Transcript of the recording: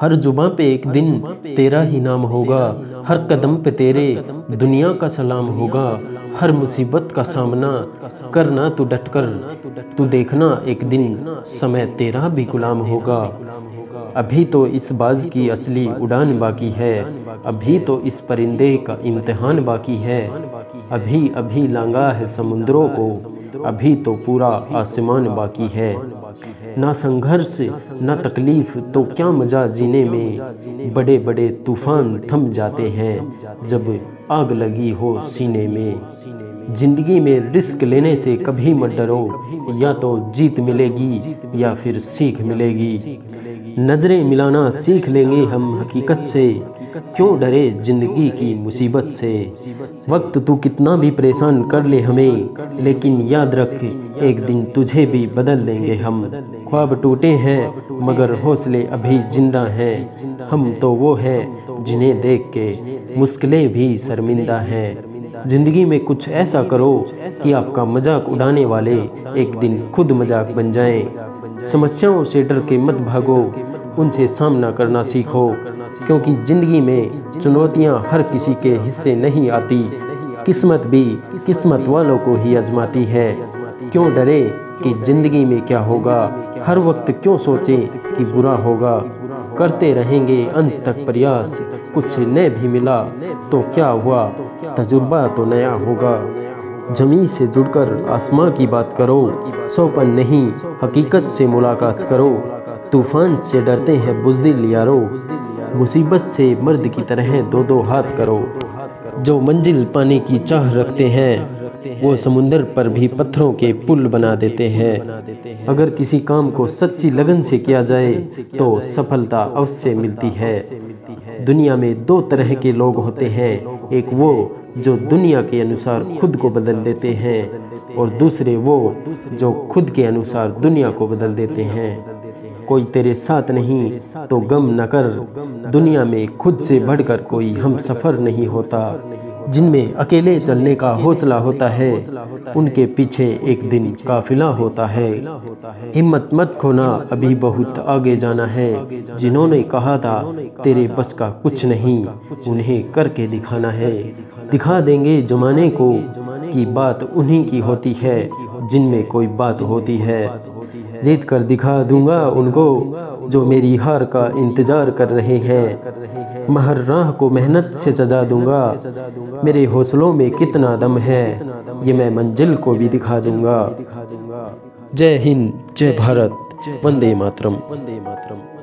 हर जुबा पे एक दिन तेरा ही नाम होगा। हर कदम पे तेरे दुनिया का सलाम होगा। हर मुसीबत का सामना करना तू डट कर तू देखना एक दिन समय तेरा भी गुलाम होगा। अभी तो इस बाज की असली उड़ान बाकी है। अभी तो इस परिंदे का इम्तिहान बाकी है। अभी अभी लांगा है समुद्रों को। अभी तो पूरा आसमान बाकी है। ना संघर्ष ना तकलीफ़ तो क्या मज़ा जीने में? बड़े बड़े तूफ़ान थम जाते हैं जब आग लगी हो सीने में। ज़िंदगी में रिस्क लेने से कभी मत डरो, या तो जीत मिलेगी या फिर सीख मिलेगी। नज़रें मिलाना सीख लेंगे हम हकीकत से। क्यों डरे ज़िंदगी की मुसीबत से? वक्त तू कितना भी परेशान कर ले हमें, लेकिन याद रख, एक दिन तुझे भी बदल देंगे हम। ख्वाब टूटे हैं, मगर हौसले अभी ज़िंदा हैं। हम तो वो हैं, जिन्हें देख के मुश्किलें भी शर्मिंदा हैं। ज़िंदगी में कुछ ऐसा करो कि आपका मज़ाक उड़ाने वाले एक दिन खुद मज़ाक बन जाएँ। समस्याओं से डर के मत भागो, उनसे सामना करना सीखो, क्योंकि ज़िंदगी में चुनौतियाँ हर किसी के हिस्से नहीं आती। किस्मत भी किस्मत वालों को ही आजमाती है। क्यों डरे कि ज़िंदगी में क्या होगा? हर वक्त क्यों सोचे कि बुरा होगा? करते रहेंगे अंत तक प्रयास। कुछ न भी मिला तो क्या हुआ? तजुर्बा तो नया होगा। ज़मीन से जुड़कर आसमां की बात करो, सोपन नहीं, हकीकत से मुलाकात करो। तूफ़ान से डरते हैं बुजदिल यारो, मुसीबत से मर्द की तरह दो दो हाथ करो। जो मंजिल पाने की चाह रखते हैं, वो समुंदर पर भी पत्थरों के पुल बना देते हैं। अगर किसी काम को सच्ची लगन से किया जाए तो सफलता अवश्य मिलती है। दुनिया में दो तरह के लोग होते हैं, एक वो जो दुनिया के अनुसार खुद को बदल देते हैं और दूसरे वो जो खुद के अनुसार दुनिया को बदल देते हैं। कोई तेरे साथ नहीं तो गम न कर। दुनिया में खुद से बढ़कर कोई हम सफ़र नहीं होता। जिनमें अकेले चलने का हौसला होता है, उनके पीछे एक दिन काफिला होता है। हिम्मत मत खोना, अभी बहुत आगे जाना है। जिन्होंने कहा था, तेरे बस का कुछ नहीं, उन्हें करके दिखाना है। दिखा देंगे जमाने को कि बात उन्हीं की होती है, जिनमें कोई बात होती है। जीत कर दिखा दूँगा उनको जो मेरी हार का इंतज़ार कर रहे हैं। महर राह को मेहनत से सजा दूँगा। मेरे हौसलों में कितना दम है ये मैं मंजिल को भी दिखा दूँगा। जय हिंद जय भारत। वंदे मातरम। वंदे मातरम।